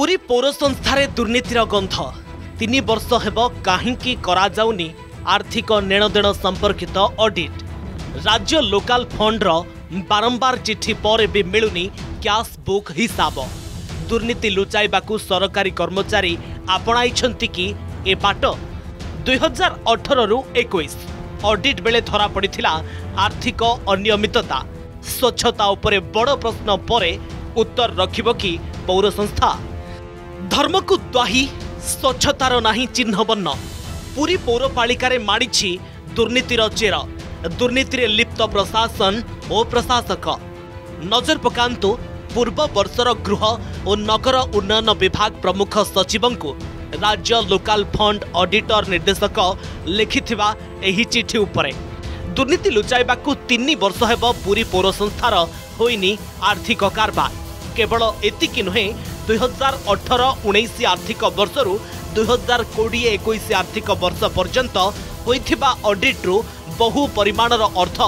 ପୁରୀ ପୌର ସଂସ୍ଥାରେ ଦୁର୍ନୀତିର ଗନ୍ଧ ତିନି ବର୍ଷ ହେବ କାହିଁକି କରାଯାଉନି ଆର୍ଥିକ ନେଣଦେଣ ସମ୍ପର୍କିତ ଅଡିଟ୍ ରାଜ୍ୟ ଲୋକାଲ ଫଣ୍ଡର ବାରମ୍ବାର ଚିଠି ପରେ ବି ମିଳୁନି କ୍ୟାସ୍ ବୁକ୍ ହିସାବ ଦୁର୍ନୀତି ଲୁଚାଇବାକୁ ସରକାରୀ କର୍ମଚାରୀ ଆପଣାଇଛନ୍ତି କି ଏ ବାଟ ଦୁଇହଜାର ଅଠରରୁ ଏକୋଇଶ ଅଡିଟ୍ ବେଳେ ଧରାପଡ଼ିଥିଲା ଆର୍ଥିକ ଅନିୟମିତତା ସ୍ୱଚ୍ଛତା ଉପରେ ବଡ଼ ପ୍ରଶ୍ନ ପରେ ଉତ୍ତର ରଖିବ କି ପୌର ସଂସ୍ଥା ଧର୍ମକୁ ଦ୍ୱାହି ସ୍ୱଚ୍ଛତାର ନାହିଁ ଚିହ୍ନବର୍ଣ୍ଣ ପୁରୀ ପୌରପାଳିକାରେ ମାଡ଼ିଛି ଦୁର୍ନୀତିର ଚେର ଦୁର୍ନୀତିରେ ଲିପ୍ତ ପ୍ରଶାସନ ଓ ପ୍ରଶାସକ ନଜର ପକାନ୍ତୁ ପୂର୍ବ ବର୍ଷର ଗୃହ ଓ ନଗର ଉନ୍ନୟନ ବିଭାଗ ପ୍ରମୁଖ ସଚିବଙ୍କୁ ରାଜ୍ୟ ଲୋକାଲ ଫଣ୍ଡ ଅଡିଟର ନିର୍ଦ୍ଦେଶକ ଲେଖିଥିବା ଏହି ଚିଠି ଉପରେ ଦୁର୍ନୀତି ଲୁଚାଇବାକୁ ତିନି ବର୍ଷ ହେବ ପୁରୀ ପୌର ସଂସ୍ଥାର ହୋଇନି ଆର୍ଥିକ କାରବାର କେବଳ ଏତିକି ନୁହେଁ ଦୁଇ ହଜାର ଅଠର ଉଣେଇଶ ଆର୍ଥିକ ବର୍ଷରୁ ଦୁଇ ହଜାର କୋଡ଼ିଏ ଏକୋଇଶ ଆର୍ଥିକ ବର୍ଷ ପର୍ଯ୍ୟନ୍ତ ହୋଇଥିବା ଅଡିଟ୍ରୁ ବହୁ ପରିମାଣର ଅର୍ଥ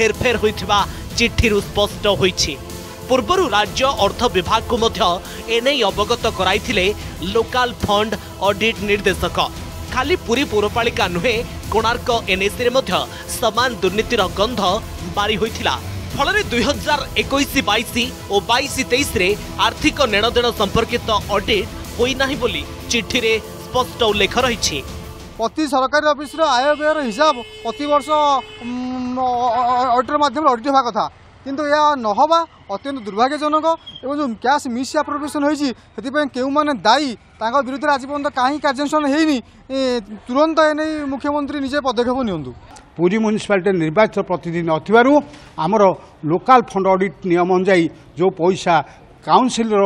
ହେରଫେର ହୋଇଥିବା ଚିଠିରୁ ସ୍ପଷ୍ଟ ହୋଇଛି ପୂର୍ବରୁ ରାଜ୍ୟ ଅର୍ଥ ବିଭାଗକୁ ମଧ୍ୟ ଏନେଇ ଅବଗତ କରାଇଥିଲେ ଲୋକାଲ ଫଣ୍ଡ ଅଡିଟ୍ ନିର୍ଦ୍ଦେଶକ ଖାଲି ପୁରୀ ପୌରପାଳିକା ନୁହେଁ କୋଣାର୍କ ଏନ୍ଏସିରେ ମଧ୍ୟ ସମାନ ଦୁର୍ନୀତିର ଗନ୍ଧ ବାରି ହୋଇଥିଲା ଫଳରେ ଦୁଇ ହଜାର ଏକୋଇଶ ବାଇଶ ଓ ବାଇଶ ତେଇଶରେ ଆର୍ଥିକ ନେଣଦେଣ ସମ୍ପର୍କିତ ଅଡିଟ୍ ହୋଇନାହିଁ ବୋଲି ଚିଠିରେ ସ୍ପଷ୍ଟ ଉଲ୍ଲେଖ ରହିଛି ପ୍ରତି ସରକାରୀ ଅଫିସର ଆୟ ବ୍ୟୟର ହିସାବ ପ୍ରତିବର୍ଷ ଅଡିଟର ମାଧ୍ୟମରେ ଅଡିଟ୍ ହେବା କଥା କିନ୍ତୁ ଏହା ନହବା ଅତ୍ୟନ୍ତ ଦୁର୍ଭାଗ୍ୟଜନକ ଏବଂ ଯେଉଁ କ୍ୟାସ୍ ମିସ୍ ଆପ୍ରୋପ୍ରିଏସନ୍ ହୋଇଛି ସେଥିପାଇଁ କେଉଁମାନେ ଦାୟୀ ତାଙ୍କ ବିରୁଦ୍ଧରେ ଆଜି ପର୍ଯ୍ୟନ୍ତ କାହିଁକି କାର୍ଯ୍ୟାନୁଷ୍ଠାନ ହୋଇନି ତୁରନ୍ତ ଏ ନେଇ ମୁଖ୍ୟମନ୍ତ୍ରୀ ନିଜେ ପଦକ୍ଷେପ ନିଅନ୍ତୁ ପୁରୀ ମ୍ୟୁନିସିପାଲିଟି ନିର୍ବାଚିତ ପ୍ରତିନିଧି ନଥିବାରୁ ଆମର ଲୋକାଲ ଫଣ୍ଡ ଅଡ଼ିଟ୍ ନିୟମ ଅନୁଯାୟୀ ଯେଉଁ ପଇସା କାଉନସିଲର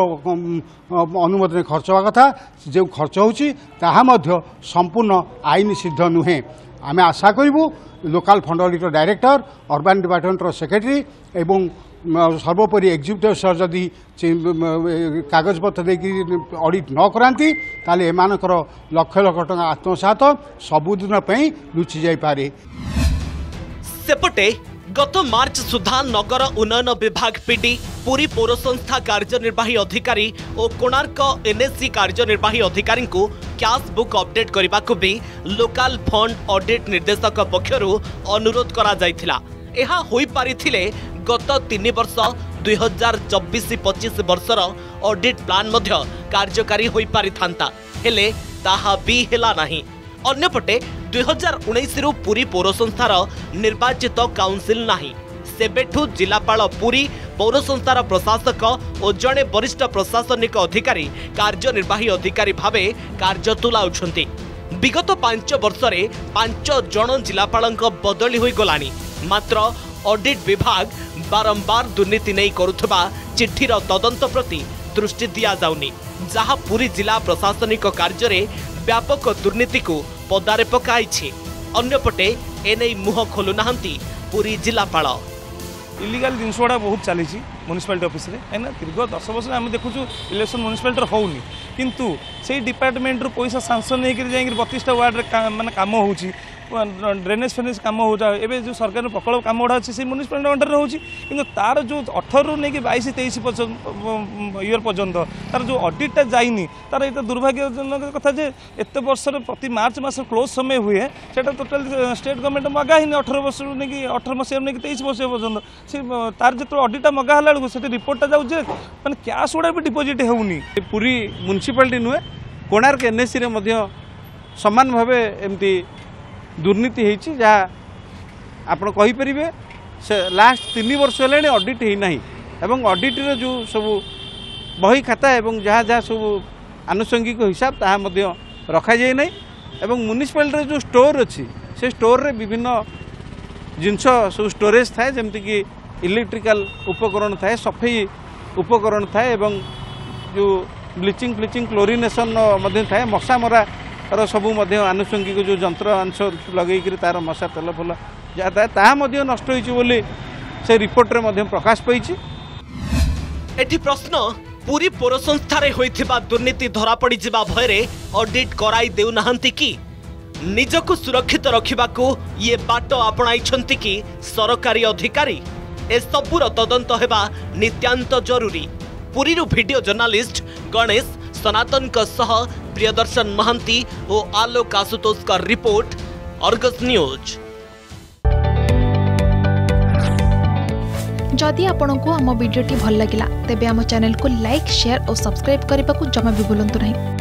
ଅନୁମୋଦନ ଖର୍ଚ୍ଚ ହେବା କଥା ଯେଉଁ ଖର୍ଚ୍ଚ ହେଉଛି ତାହା ମଧ୍ୟ ସମ୍ପୂର୍ଣ୍ଣ ଆଇନ ସିଦ୍ଧ ନୁହେଁ ଆମେ ଆଶା କରିବୁ local fund auditor director urban ଡିପାର୍ଟମେଣ୍ଟର secretary ଏବଂ সর্বোপরি এক্সিকিউটিভ সহ যদি কাগজপত্র দিয়ে অডিট ন করাতে তাহলে এমানকর লক্ষ লক্ষ টাকা আত্মসাত সবুদিন লুচি যাইপরে সেপটে গত মার্চ সুদ্ধা নগর উন্নয়ন বিভাগ পিডি পুরী পৌর সংস্থা কার্যনির্বাহী অধিকারী ও কোণার্ক এনএসি কার্যনির্বাহী অধিকারী ক্যাশ বুক অপডেট করা লোকাল ফন্ড অডিট নির্দেশক পক্ষর অনুরোধ করা যাইছিলা ଏହା ହୋଇପାରିଥିଲେ গত তিন বর্ষ দুই হাজার চব্বিশ পঁচিশ বর্ষর অডিট প্লান কার্যকারী হয়ে পারি হলে তাহা বি হেলা না অন্যপটে দুই হাজার উনিশরু পুরী পৌরসংস্থার নির্বাচিত কাউন্সিল না সেবেঠু জেলাপাল পুরী পৌরসংস্থার প্রশাসক ও জনে বরিষ্ঠ প্রশাসনিক অধিকারী কার্যনির্বাহী অধিকারী ভাবে কার্য তুলাউছেন বিগত পাঁচ বর্ষে পাঁচ জন জেলাপাল বদলি হয়ে গলা মাত্র অডিট বিভাগ ବାରମ୍ବାର ଦୁର୍ନୀତି ନେଇ କରୁଥିବା ଚିଠିର ତଦନ୍ତ ପ୍ରତି ଦୃଷ୍ଟି ଦିଆଯାଉନି ଯାହା ପୁରୀ ଜିଲ୍ଲା ପ୍ରଶାସନିକ କାର୍ଯ୍ୟରେ ବ୍ୟାପକ ଦୁର୍ନୀତିକୁ ପଦାରେ ପକାଇଛି ଅନ୍ୟପଟେ ଏନେଇ ମୁହଁ ଖୋଲୁନାହାନ୍ତି ପୁରୀ ଜିଲ୍ଲାପାଳ ইলিগাল জিনিসগুলা বহুত চালিছি মুনিসিপালিটি অফিসে কাইনা দীর্ঘ দশ বর্ষ আমি দেখুছু ইলেকশন মুনিসিপালিটির হোনি কিন্তু সেই ডিপার্টমেন্টর পয়সা সাংসন হয়ে যাই বতিশটা ওয়ার্ডে মানে কাম হচ্ছে ড্রেনেজ ফ্রেনেজ কাম ହେଉଥିଲା ଏବେ ଯେଉଁ ସରକାରର ପ୍ରକଳ୍ପ କାମ ଗୁଡ଼ା ଅଛି ସେଇ ମ୍ୟୁନିସିପାଲିଟି ଅଣ୍ଡରରେ ରହୁଛି କିନ୍ତୁ ତାର ଯେଉଁ ଅଠରରୁ ନେଇକି ବାଇଶ ତେଇଶ ଇୟର ପର୍ଯ୍ୟନ୍ତ ତାର ଯେଉଁ ଅଡିଟ୍ଟା ଯାଇନି ତାର ଏତେ ଦୁର୍ଭାଗ୍ୟଜନକ କଥା ଯେ ଏତେ ବର୍ଷରେ ପ୍ରତି ମାର୍ଚ୍ଚ ମାସ କ୍ଲୋଜ୍ ସମୟ ହୁଏ ସେଇଟା ଟୋଟାଲି ଷ୍ଟେଟ୍ ଗଭର୍ଣ୍ଣମେଣ୍ଟ ମଗା ହେଇନି ଅଠର ବର୍ଷରୁ ନେଇକି ଅଠର ମସିହାରୁ ନେଇକି ତେଇଶ ବର୍ଷ ପର୍ଯ୍ୟନ୍ତ ସେ ତାର ଯେତେବେଳେ ଅଡିଟ୍ଟା ମଗା ହେଲା ବେଳକୁ ସେଠି ରିପୋର୍ଟଟା ଯାଉଛି ଯେ ମାନେ କ୍ୟାସ୍ ଗୁଡ଼ା ବି ଡିପୋଜିଟ୍ ହେଉନି ପୁରୀ ମ୍ୟୁନିସିପାଲିଟି ନୁହେଁ କୋଣାର୍କ ଏନ୍ଏସିରେ ମଧ୍ୟ ସମାନ ଭାବେ ଏମିତି ଦୁର୍ନୀତି ହେଇଛି ଯାହା ଆପଣ କହିପାରିବେ ସେ ଲାଷ୍ଟ ତିନି ବର୍ଷ ହେଲାଣି ଅଡିଟ୍ ହେଇନାହିଁ ଏବଂ ଅଡିଟ୍ର ଯେଉଁ ସବୁ ବହି ଖାତା ଏବଂ ଯାହା ଯାହା ସବୁ ଆନୁଷଙ୍ଗିକ ହିସାବ ତାହା ମଧ୍ୟ ରଖାଯାଇ ନାହିଁ ଏବଂ ମ୍ୟୁନିସିପାଲିଟିର ଯେଉଁ ଷ୍ଟୋର୍ ଅଛି ସେ ଷ୍ଟୋର୍ରେ ବିଭିନ୍ନ ଜିନିଷ ସବୁ ଷ୍ଟୋରେଜ୍ ଥାଏ ଯେମିତିକି ଇଲେକ୍ଟ୍ରିକାଲ ଉପକରଣ ଥାଏ ସଫେଇ ଉପକରଣ ଥାଏ ଏବଂ ଯେଉଁ ବ୍ଲିଚିଂ ଫ୍ଲିଚିଂ କ୍ଲୋରିନେସନ୍ ମଧ୍ୟ ଥାଏ ମଶାମରା ର ସବୁ ମଧ୍ୟ ଆନୁଷଙ୍ଗିକ ଯେଉଁ ଯନ୍ତ୍ରାଂଶ ଲଗେଇକିରି ତା'ର ମଶା ତେଲ ଫୁଲ ଯାହା ତା ତାହା ମଧ୍ୟ ନଷ୍ଟ ହୋଇଛି ବୋଲି ସେ ରିପୋର୍ଟରେ ମଧ୍ୟ ପ୍ରକାଶ ପାଇଛି ଏଠି ପ୍ରଶ୍ନ ପୁରୀ ପୌର ସଂସ୍ଥାରେ ହୋଇଥିବା ଦୁର୍ନୀତି ଧରାପଡ଼ିଯିବା ଭୟରେ ଅଡିଟ୍ କରାଇ ଦେଉନାହାନ୍ତି କି ନିଜକୁ ସୁରକ୍ଷିତ ରଖିବାକୁ ଇଏ ବାଟ ଆପଣାଇଛନ୍ତି କି ସରକାରୀ ଅଧିକାରୀ ଏସବୁର ତଦନ୍ତ ହେବା ନିତ୍ୟାନ୍ତ ଜରୁରୀ ପୁରୀରୁ ଭିଡ଼ିଓ ଜର୍ଣ୍ଣାଲିଷ୍ଟ ଗଣେଶ ସନାତନଙ୍କ ସହ प्रियदर्शन महांति और आलोक आशुतोष का रिपोर्ट अर्गस न्यूज जदि आपण आम भिडी भल लगा तेब चेल को लाइक शेयर और सब्सक्राइब करने को जमा भी बुलां नहीं